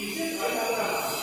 你先尝一吧